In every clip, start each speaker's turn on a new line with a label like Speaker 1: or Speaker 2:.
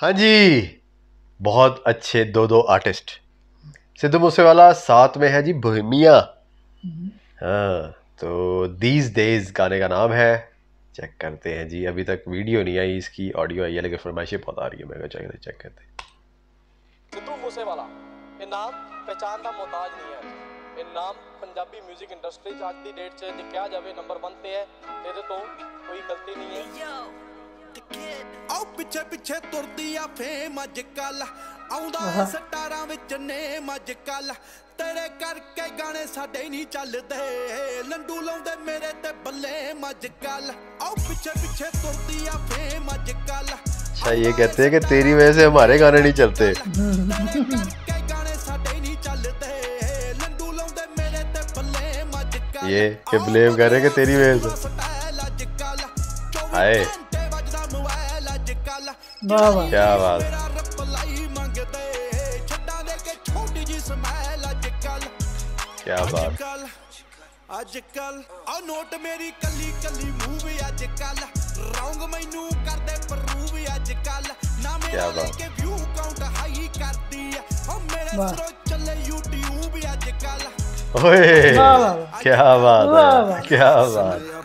Speaker 1: हाँ जी बहुत अच्छे दो दो आर्टिस्ट सिद्धू मूसेवाला साथ में है जी बोहेमिया हाँ तो दीज डेज गाने का नाम है चेक करते हैं जी अभी तक वीडियो नहीं आई इसकी ऑडियो आई है लेकिन फरमाइशें बहुत आ रही है मैं चेक चेक करते हैं
Speaker 2: ਸਿੱਧੂ ਮੂਸੇਵਾਲਾ ਇਹ ਨਾਮ ਪਹਿਚਾਨ ਦਾ ਮੁਹਤਾਜ ਨਹੀਂ ਹੈ ਇਹ ਨਾਮ ਪੰਜਾਬੀ 뮤직 ਇੰਡਸਟਰੀ 'ਚ ਅੱਜ ਦੀ ਡੇਟ 'ਚ ਜੇ ਕਿਹਾ ਜਾਵੇ ਨੰਬਰ 1 ਤੇ ਹੈ ਤੇ ਇਹਦੇ ਤੋਂ ਕੋਈ ਗਲਤੀ ਨਹੀਂ ਹੈ
Speaker 3: ਆਉ ਪਿੱਛੇ ਪਿੱਛੇ ਤੁਰਦੀ ਆ ਫੇਮ ਅੱਜ ਕੱਲ ਆਉਂਦਾ ਸਟਾਰਾਂ ਵਿੱਚ ਨੇਮ ਅੱਜ ਕੱਲ ਤੇਰੇ ਕਰਕੇ ਗਾਣੇ ਸਾਡੇ ਨਹੀਂ ਚੱਲਦੇ ਲੰਡੂ ਲਾਉਂਦੇ ਮੇਰੇ ਤੇ ਬੱਲੇ ਅੱਜ ਕੱਲ ਆਉ ਪਿੱਛੇ ਪਿੱਛੇ ਤੁਰਦੀ ਆ ਫੇਮ ਅੱਜ ਕੱਲ
Speaker 1: अच्छा ये कहते हैं कि तेरी वजह से हमारे गाने नहीं चलते
Speaker 3: ਕਰਕੇ ਗਾਣੇ ਸਾਡੇ ਨਹੀਂ ਚੱਲਦੇ ਲੰਡੂ ਲਾਉਂਦੇ ਮੇਰੇ ਤੇ ਬੱਲੇ ਅੱਜ ਕੱਲ
Speaker 1: ये कि ब्लेम कर रहे हैं कि तेरी वजह से
Speaker 3: ਸਟਾਈਲ ਕੱਲ
Speaker 4: ਵਾਹ ਵਾਹ
Speaker 1: क्या बात
Speaker 3: ਮੇਰਾ ਰਿਪਲਾਈ ਮੰਗਦੇ ਛੱਡਾਂ ਦੇ ਕੇ ਛੋਟੀ ਜੀ ਸਮੈਲ ਅੱਜ ਕੱਲ
Speaker 1: क्या बात
Speaker 3: ਅੱਜ ਕੱਲ ਅੱਜ ਕੱਲ ਆ ਨੋਟ ਮੇਰੀ ਕੱਲੀ ਕੱਲੀ ਮੂਵ ਅੱਜ ਕੱਲ ਰੌਂਗ ਮੈਨੂੰ ਕਰਦੇ ਪ੍ਰੂਵ ਅੱਜ ਕੱਲ ਨਾ ਮੇਰਾ
Speaker 1: ਕਿਆ
Speaker 3: ਲੈ
Speaker 1: ਬਾਤ।
Speaker 3: ਕੇ ਵਿਊ ਕਾਊਂਟ ਹਾਈ ਕਰਦੀ ਆ ਓ ਮੇਰੇ
Speaker 4: ਵਾਹ।
Speaker 3: ਸਰੋ ਚੱਲੇ YouTube ਅੱਜ ਕੱਲ
Speaker 1: ओए
Speaker 4: वाह, वाह, वाह।
Speaker 1: क्या बात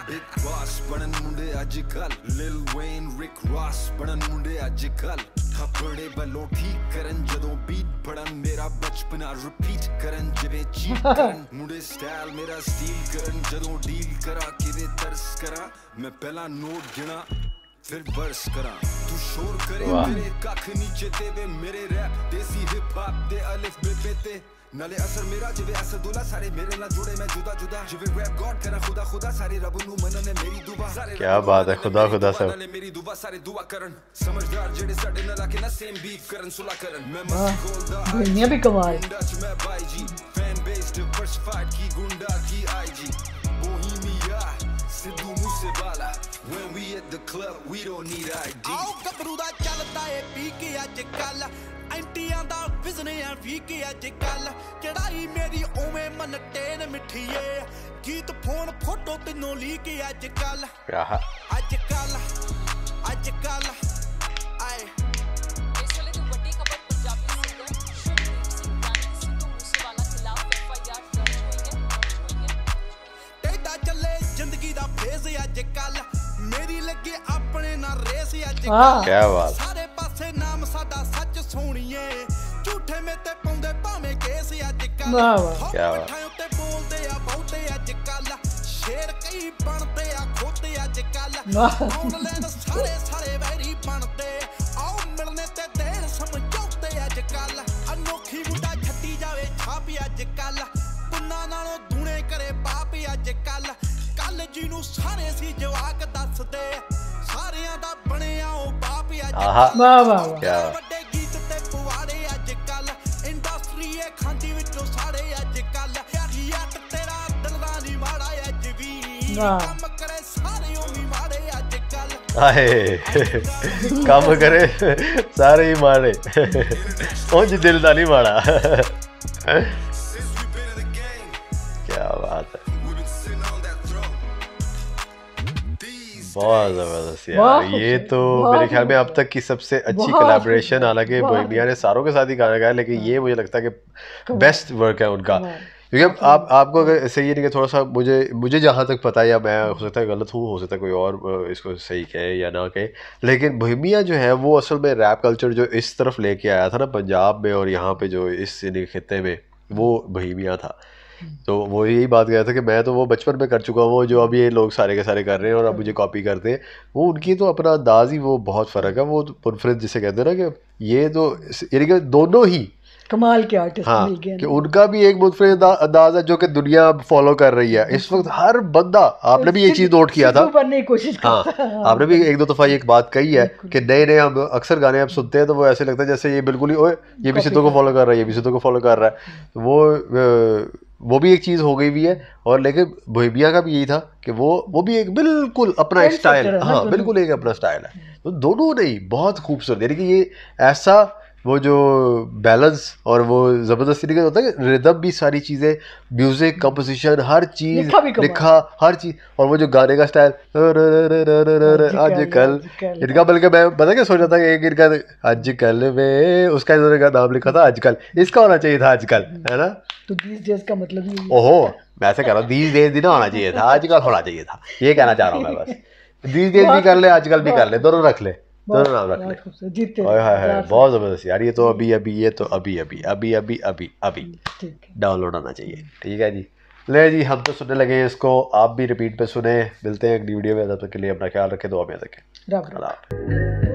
Speaker 5: ਕੱਲ ਲਿਲ ਵੇਨ ਰਿਕ ਰੌਸ ਬਣਨ ਮੁੰਡੇ ਅੱਜ ਕੱਲ ਥੱਪੜੇ ਵੱਲੋਂ ਠੀਕ ਕਰਨ ਜਦੋਂ ਬੀਟ ਫੜਨ ਮੇਰਾ ਬਚਪਨਾ ਰਿਪੀਟ ਕਰਨ ਜਿਵੇਂ ਚੀਟ ਕਰਨ ਮੁੰਡੇ ਸਟਾਈਲ ਮੇਰਾ ਸਟੀਲ ਕਰਨ ਜਦੋਂ ਡੀਲ ਕਰਾਂ ਕਿਵੇਂ ਤਰਸ ਕਰਾਂ ਮੈਂ ਪਹਿਲਾਂ ਨੋਟ ਗਿਣਾ फिर बरस करा। तू शोर करे
Speaker 1: मेरे
Speaker 5: कख नीचे ते वे मेरे रैप देसी हिप हॉप दे अलिफ बे पेते नाले असर मेरा जिवे असदुल्ला सारे मेरे ना जुड़े मैं जुदा जुदा। जिवे रैप गॉड करा खुदा खुदा सारे रब नु मन ने मेरी दुआ। सारे
Speaker 1: क्या बात है खुदा खुदा
Speaker 5: सबने मेरी दुआ सारे दुआ करन। समझदार जेडे सडे ना लाके ना सेम बीफ करन सुला करन। मैं मस्त खोलदा दुनिया
Speaker 4: तो भी कमाल।
Speaker 5: डच मैं भाई जी फ़ैन बेस फाइट की गुंडा की आईजी बोहेमिया सिद्धू मुझसे बाला when we at the club we don't need ID
Speaker 3: ਆਓ ਗੱਭਰੂ ਦਾ ਚੱਲਦਾ ਏ ਪੀ ਕੇ ਅੱਜ ਕੱਲ ਐਂਟੀਆਂ ਦਾ ਵਿਜ਼ਨ ਆ ਵੀ ਕੇ ਅੱਜ ਕੱਲ ਚੜਾਈ ਮੇਰੀ ਓਵੇਂ ਮਨ ਟੇਨ ਮਿੱਠੀਏ। ਗੀਤ ਫੋਨ ਫੋਟੋ ਤੈਨੂੰ ਲੀ ਕੇ ਅੱਜ ਕੱਲ ਅੱਜ ਕੱਲ ਅੱਜ ਕੱਲ
Speaker 4: ਵਾਹ।
Speaker 1: ਕੀ ਬਾਤ।
Speaker 3: ਸਾਰੇ ਪਾਸੇ ਨਾਮ ਸਾਡਾ ਸੱਚ ਸੋਣੀਏ। ਝੂਠੇ ਮੇ ਤੇ ਪਾਉਂਦੇ ਭਾਵੇਂ ਕੇਸ ਅੱਜ ਕੱਲ
Speaker 4: ਵਾਹ ਵਾਹ।
Speaker 1: ਕੀ ਬਾਤ।
Speaker 3: ਉੱਤੇ ਬੋਲਦੇ ਆ ਬਹੁਤੇ ਅੱਜ ਕੱਲ ਸ਼ੇਰ ਕਈ ਬਣਦੇ ਆ ਖੋਤੇ ਅੱਜ ਕੱਲ ਆਨਲਾਈਨ ਸਾਰੇ ਸਾਰੇ ਵੈਰੀ ਬਣਦੇ। ਆਉ ਮਿਲਨੇ ਤੇ ਦੇਰ ਸਮਝੌਤੇ ਅੱਜ ਕੱਲ ਅਨੋਖੀ ਮੁੰਡਾ ਛੱਡੀ ਜਾਵੇ ਛਾਪ ਅੱਜ ਕੱਲ ਕੁੰਨਾ ਨਾਲੋਂ ਧੂਣੇ ਕਰੇ ਬਾਪ ਅੱਜ ਕੱਲ ਕੱਲ ਜਿਹਨੂੰ ਸਾਰੇ ਸੀ ਜਵਾਕ ਦੱਸਦੇ ਸਾਰਿਆਂ ਦਾ ਬਣਿਆ ਉਹ ਬਾਪ ਅੱਜ
Speaker 1: ਆਹਾ।
Speaker 4: ਵਾਹ ਵਾਹ ਵਾਹ।
Speaker 3: ਵੱਡੇ ਗੀਤ ਤੇ ਪੁਆੜੇ ਅੱਜ ਕੱਲ ਇੰਡਸਟਰੀ ਏ ਖਾਂਦੀ ਵਿੱਚੋਂ ਸਾਰੇ ਅੱਜ ਕੱਲ ਯਾਰ ਤੇਰਾ ਦਿਲ ਦਾ ਨਹੀਂ ਮਾੜਾ ਅੱਜ ਵੀ। ਕੰਮ ਕਰੇ ਸਾਰੇ ਉਹ ਵੀ ਮਾੜੇ ਅੱਜ ਕੱਲ
Speaker 1: ਆਏ। ਕੰਮ ਕਰੇ ਸਾਰੇ ਹੀ ਮਾੜੇ। ਉਂਝ ਦਿਲ ਦਾ ਨਹੀਂ ਮਾੜਾ।
Speaker 5: ਕੀ ਬਾਤ ਹੈ।
Speaker 1: बहुत ज़बरदस्त यार। ये तो मेरे ख्याल में अब तक की सबसे अच्छी कोलैबोरेशन हालाँकि बोहेमिया ने सारों के साथ ही गाना गाया लेकिन ये मुझे लगता है कि बेस्ट वर्क है उनका। क्योंकि अब आप आपको अगर सही है नहीं कि थोड़ा सा मुझे मुझे जहाँ तक पता है या मैं हो सकता है गलत हूँ हो सकता है कोई और इसको सही कहे या ना कहे लेकिन बोहेमिया जो है वो असल में रैप कल्चर जो इस तरफ़ लेके आया था ना पंजाब में और यहाँ पे जो इस खत्े में वो बोहेमिया था। तो वो यही बात गया था कि मैं तो वो बचपन में कर चुका हूँ वो जो अभी ये लोग सारे के सारे कर रहे हैं और अब मुझे कॉपी करते हैं वो उनकी तो अपना अंदाज ही वो बहुत फ़र्क है वो तो मुनफरद जिसे कहते हैं ना कि ये तो यानी कि दोनों ही
Speaker 4: कमाल के आर्टिस्ट
Speaker 1: हाँ
Speaker 4: मिल गए
Speaker 1: कि उनका भी एक मुनफरद अंदाज है जो कि दुनिया फॉलो कर रही है। इस वक्त हर बंदा आपने भी ये चीज़ नोट किया था।
Speaker 4: बनने की कोशिश
Speaker 1: हाँ
Speaker 4: है।
Speaker 1: आपने भी एक दो दफ़ा ये एक बात कही है कि नए नए हम अक्सर गाने आप सुनते हैं तो वो ऐसे लगता है जैसे ये बिल्कुल ही ओए ये भी सिद्धू को फॉलो कर रहा है ये भी सिद्धू को फॉलो कर रहा है। तो वो वो भी एक चीज़ हो गई भी है और लेकिन बोहेमिया का भी यही था कि वो वो भी एक बिल्कुल अपना स्टाइल
Speaker 4: है
Speaker 1: हाँ बिल्कुल। एक अपना स्टाइल है। तो दोनों नहीं बहुत खूबसूरत। यानी कि ये ऐसा वो जो बैलेंस और वो ज़बरदस्ती नहीं होता है रिदम भी सारी चीज़ें म्यूज़िक कंपोजिशन हर चीज़
Speaker 4: लिखा
Speaker 1: लिखा हर चीज़ और वो जो गाने का स्टाइल
Speaker 4: आजकल
Speaker 1: आजकल। इनका बल्कि मैं पता क्या सोच रहा था कि एक इनका आजकल में उसका इन्होंने का नाम लिखा था आजकल इसका होना चाहिए था आजकल है ना?
Speaker 4: तो बीस डेज़ का मतलब
Speaker 1: ओहो मैं ऐसे कह रहा हूँ बीस डेज़ होना चाहिए था आजकल होना चाहिए था ये कहना चाह रहा हूँ मैं बस। दीज डेज़ भी कर ले आजकल भी कर ले दोनों रख ले। दोनों नाम रख ले।
Speaker 4: से।
Speaker 1: बहुत ज़बरदस्त यार ये तो अभी अभी ये तो अभी अभी अभी अभी अभी अभी। डाउनलोड आना चाहिए ठीक है जी। ले जी हम तो सुनने लगे हैं इसको आप भी रिपीट पे सुने मिलते हैं अगली वीडियो में तब तक के लिए अपना ख्याल रखें दुआ में रखें। अल्लाह।